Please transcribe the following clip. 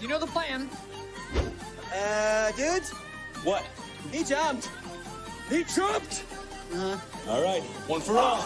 You know the plan. Uh, dude, What? he jumped. He jumped! Uh, All right, one for all.